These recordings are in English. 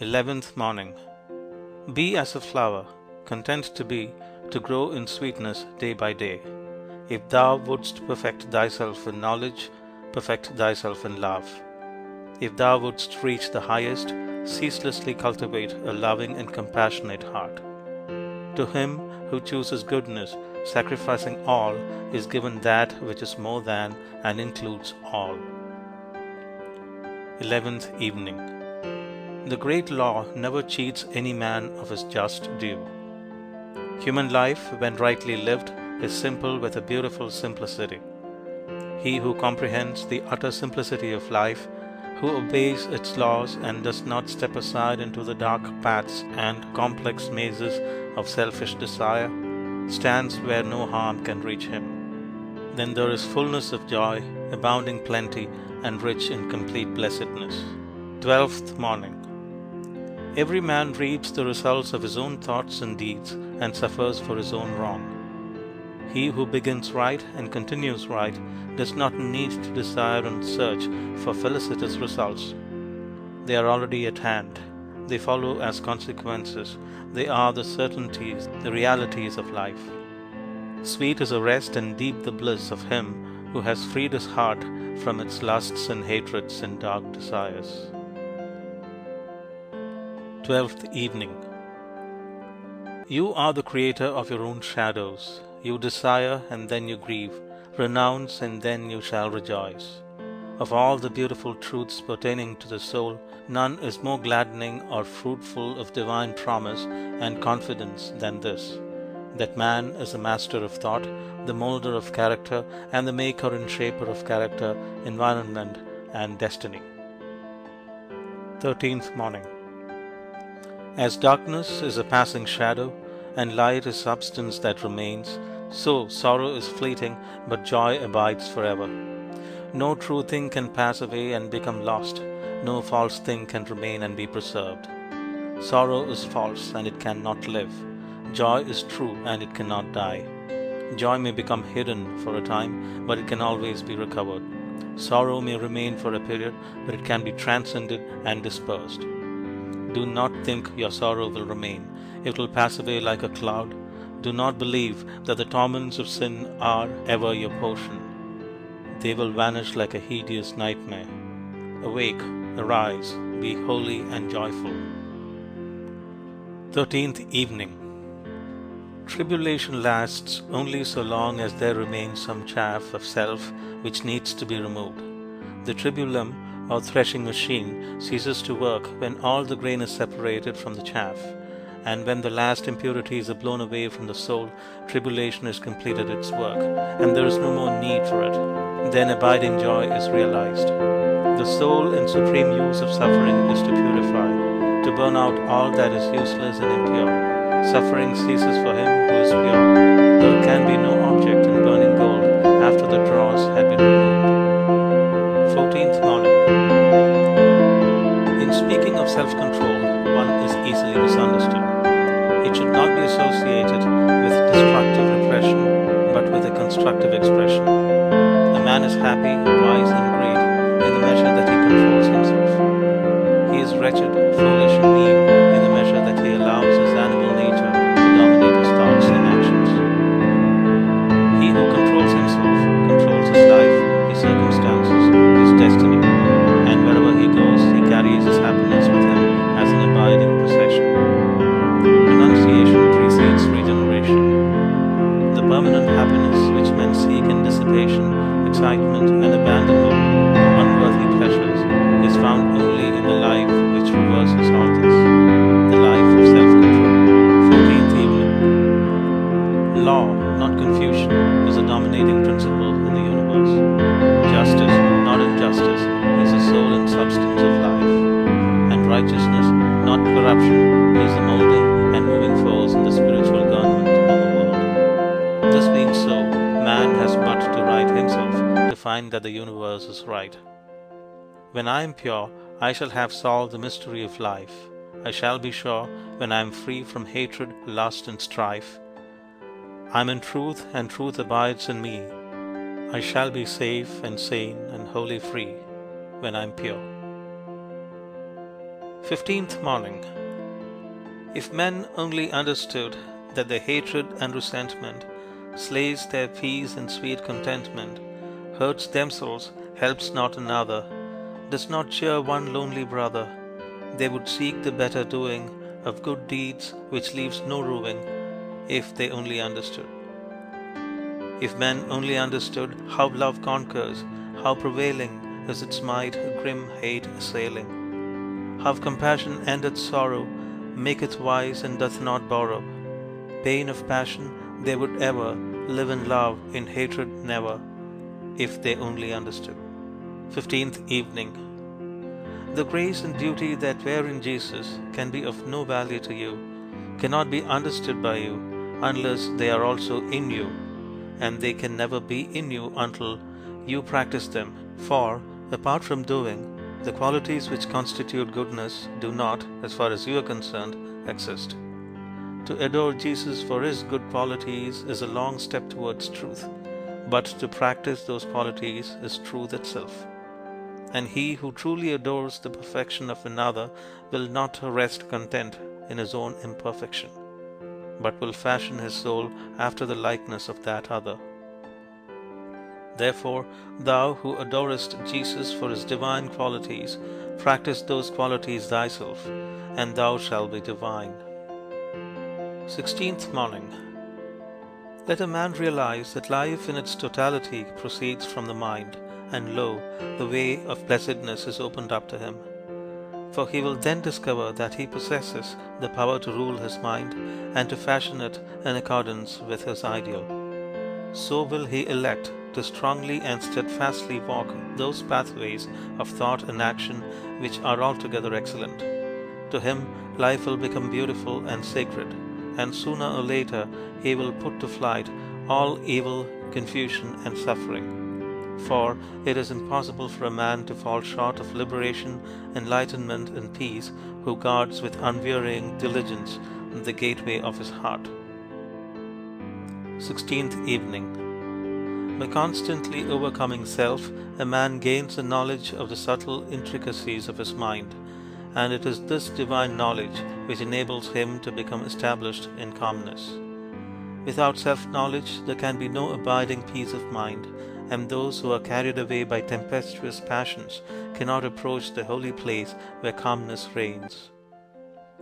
Eleventh Morning Be as a flower, content to be, to grow in sweetness day by day. If thou wouldst perfect thyself in knowledge, perfect thyself in love. If thou wouldst reach the highest, ceaselessly cultivate a loving and compassionate heart. To him who chooses goodness, sacrificing all, is given that which is more than and includes all. Eleventh Evening The great law never cheats any man of his just due. Human life, when rightly lived, is simple with a beautiful simplicity. He who comprehends the utter simplicity of life, who obeys its laws and does not step aside into the dark paths and complex mazes of selfish desire, stands where no harm can reach him. Then there is fullness of joy, abounding plenty, and rich in complete blessedness. Twelfth Morning Every man reaps the results of his own thoughts and deeds and suffers for his own wrong. He who begins right and continues right does not need to desire and search for felicitous results. They are already at hand. They follow as consequences. They are the certainties, the realities of life. Sweet is the rest and deep the bliss of him who has freed his heart from its lusts and hatreds and dark desires. Twelfth Evening You are the creator of your own shadows. You desire and then you grieve, renounce and then you shall rejoice. Of all the beautiful truths pertaining to the soul, none is more gladdening or fruitful of divine promise and confidence than this that man is the master of thought, the molder of character, and the maker and shaper of character, environment, and destiny. Thirteenth Morning As darkness is a passing shadow, and light is substance that remains, so sorrow is fleeting, but joy abides forever. No true thing can pass away and become lost, no false thing can remain and be preserved. Sorrow is false, and it cannot live. Joy is true, and it cannot die. Joy may become hidden for a time, but it can always be recovered. Sorrow may remain for a period, but it can be transcended and dispersed. Do not think your sorrow will remain. It will pass away like a cloud. Do not believe that the torments of sin are ever your portion. They will vanish like a hideous nightmare. Awake, arise, be holy and joyful. Thirteenth Evening Tribulation lasts only so long as there remains some chaff of self which needs to be removed. The tribulum or threshing machine ceases to work when all the grain is separated from the chaff, and when the last impurities are blown away from the soul, tribulation has completed its work, and there is no more need for it. Then abiding joy is realized. The soul in supreme use of suffering is to purify, to burn out all that is useless and impure Suffering ceases for him who is pure. Self-control, one is easily misunderstood. It should not be associated with destructive repression, but with a constructive expression. A man is happy, wise, and find that the universe is right. When I am pure, I shall have solved the mystery of life. I shall be sure when I am free from hatred, lust, and strife. I am in truth, and truth abides in me. I shall be safe and sane and wholly free when I am pure. Fifteenth morning. If men only understood that their hatred and resentment slays their peace and sweet contentment, hurts themselves, helps not another, does not cheer one lonely brother, they would seek the better doing of good deeds which leaves no ruing, if they only understood. If men only understood how love conquers, how prevailing is its might grim hate assailing how compassion endeth sorrow, maketh wise and doth not borrow. Pain of passion they would ever live in love, in hatred never, if they only understood. Fifteenth evening. The grace and beauty that were in Jesus can be of no value to you, cannot be understood by you, unless they are also in you, and they can never be in you until you practice them. For, apart from doing, the qualities which constitute goodness do not, as far as you are concerned, exist. To adore Jesus for his good qualities is a long step towards truth, but to practice those qualities is truth itself. And he who truly adores the perfection of another will not rest content in his own imperfection, but will fashion his soul after the likeness of that other. Therefore, thou who adorest Jesus for his divine qualities, practice those qualities thyself, and thou shalt be divine. Sixteenth morning. Let a man realize that life in its totality proceeds from the mind, and lo, the way of blessedness is opened up to him. For he will then discover that he possesses the power to rule his mind and to fashion it in accordance with his ideal. So will he elect to strongly and steadfastly walk those pathways of thought and action which are altogether excellent. To him life will become beautiful and sacred, and sooner or later he will put to flight all evil, confusion, and suffering. For it is impossible for a man to fall short of liberation, enlightenment, and peace who guards with unwearying diligence the gateway of his heart. Sixteenth Evening by constantly overcoming self, a man gains a knowledge of the subtle intricacies of his mind, and it is this divine knowledge which enables him to become established in calmness. Without self knowledge, there can be no abiding peace of mind, and those who are carried away by tempestuous passions cannot approach the holy place where calmness reigns.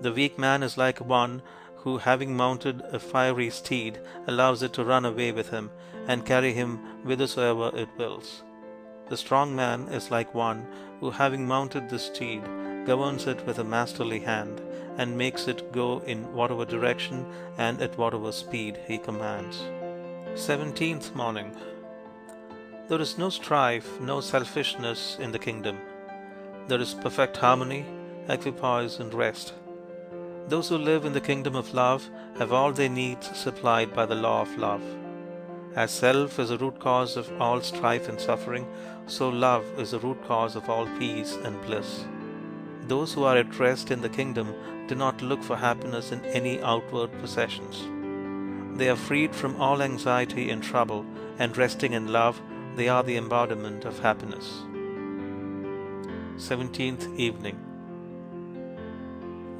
The weak man is like one who, having mounted a fiery steed, allows it to run away with him and carry him whithersoever it wills. The strong man is like one who, having mounted the steed, governs it with a masterly hand, and makes it go in whatever direction and at whatever speed he commands. Seventeenth morning. There is no strife, no selfishness in the kingdom. There is perfect harmony, equipoise, and rest. Those who live in the kingdom of love have all their needs supplied by the law of love. As self is the root cause of all strife and suffering, so love is the root cause of all peace and bliss. Those who are at rest in the kingdom do not look for happiness in any outward possessions. They are freed from all anxiety and trouble, and resting in love, they are the embodiment of happiness. Seventeenth Evening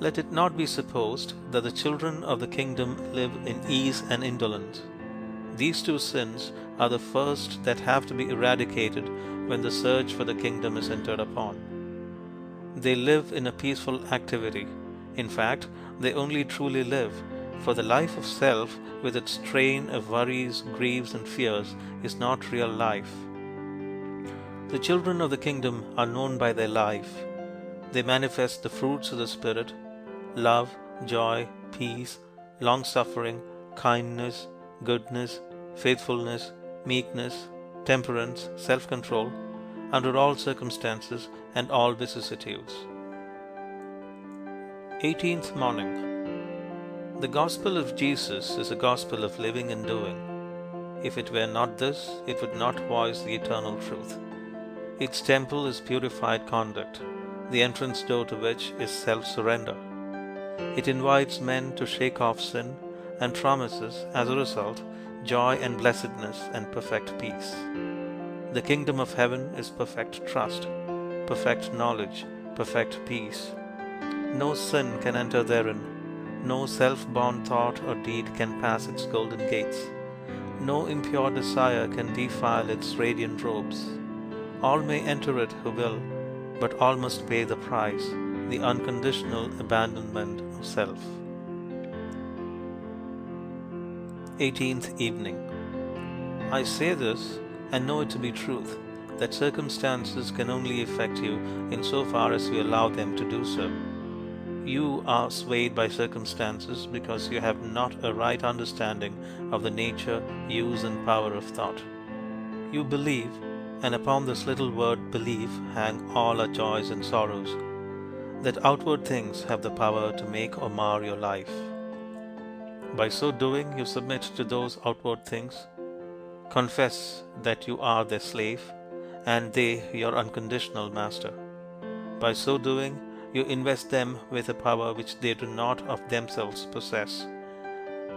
let it not be supposed that the children of the kingdom live in ease and indolence. These two sins are the first that have to be eradicated when the search for the kingdom is entered upon. They live in a peaceful activity. In fact, they only truly live, for the life of self, with its train of worries, griefs, and fears, is not real life. The children of the kingdom are known by their life. They manifest the fruits of the Spirit love, joy, peace, long suffering, kindness, goodness, faithfulness, meekness, temperance, self control, under all circumstances and all vicissitudes. 18th morning. The gospel of Jesus is a gospel of living and doing. If it were not this, it would not voice the eternal truth. Its temple is purified conduct, the entrance door to which is self surrender. It invites men to shake off sin and promises, as a result, joy and blessedness and perfect peace. The kingdom of heaven is perfect trust, perfect knowledge, perfect peace, No sin can enter therein, no self born thought or deed can pass its golden gates, no impure desire can defile its radiant robes. All may enter it who will, but all must pay the price, the unconditional abandonment of self. 18th Evening I say this and know it to be truth that circumstances can only affect you in so far as you allow them to do so. You are swayed by circumstances because you have not a right understanding of the nature, use, and power of thought. You believe, and upon this little word belief hang all our joys and sorrows, that outward things have the power to make or mar your life. By so doing, you submit to those outward things, confess that you are their slave, and they your unconditional master. By so doing, you invest them with a power which they do not of themselves possess,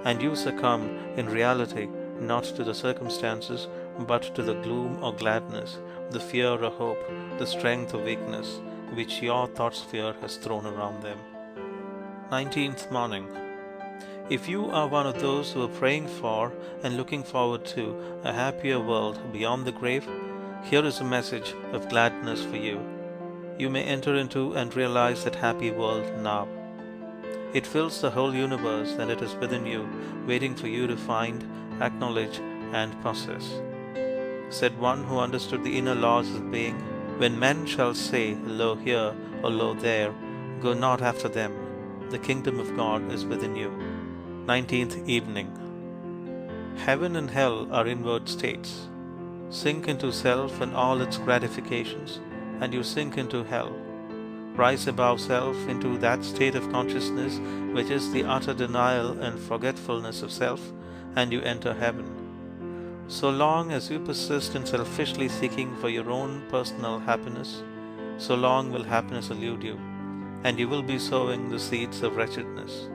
and you succumb in reality not to the circumstances, but to the gloom or gladness, the fear or hope, the strength or weakness, which your thought sphere has thrown around them. Nineteenth morning. If you are one of those who are praying for and looking forward to a happier world beyond the grave, here is a message of gladness for you. You may enter into and realize that happy world now. It fills the whole universe and it is within you, waiting for you to find, acknowledge, and possess. Said one who understood the inner laws of being, When men shall say, Lo here, or Lo there, go not after them. The kingdom of God is within you. Nineteenth Evening Heaven and hell are inward states. Sink into self and all its gratifications, and you sink into hell. Rise above self into that state of consciousness which is the utter denial and forgetfulness of self, and you enter heaven. So long as you persist in selfishly seeking for your own personal happiness, so long will happiness elude you, and you will be sowing the seeds of wretchedness.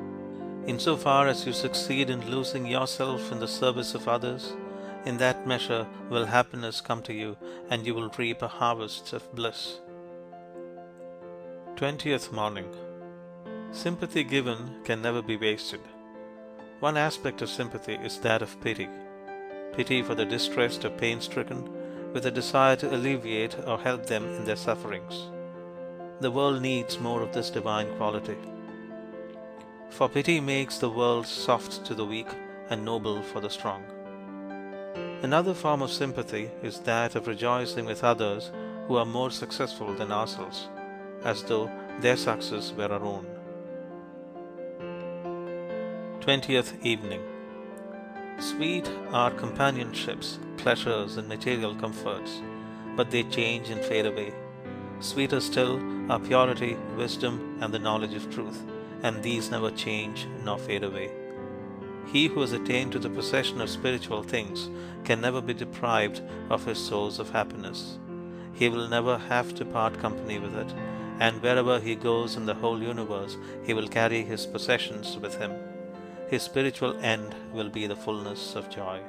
In so far as you succeed in losing yourself in the service of others, in that measure will happiness come to you, and you will reap a harvest of bliss. Twentieth morning. Sympathy given can never be wasted. One aspect of sympathy is that of pity. Pity for the distressed or pain stricken, with a desire to alleviate or help them in their sufferings. The world needs more of this divine quality. For pity makes the world soft to the weak and noble for the strong. Another form of sympathy is that of rejoicing with others who are more successful than ourselves, as though their success were our own. Twentieth evening. Sweet are companionships, pleasures, and material comforts, but they change and fade away. Sweeter still are purity, wisdom, and the knowledge of truth, and these never change nor fade away. He who has attained to the possession of spiritual things can never be deprived of his source of happiness. He will never have to part company with it, and wherever he goes in the whole universe, he will carry his possessions with him. His spiritual end will be the fullness of joy.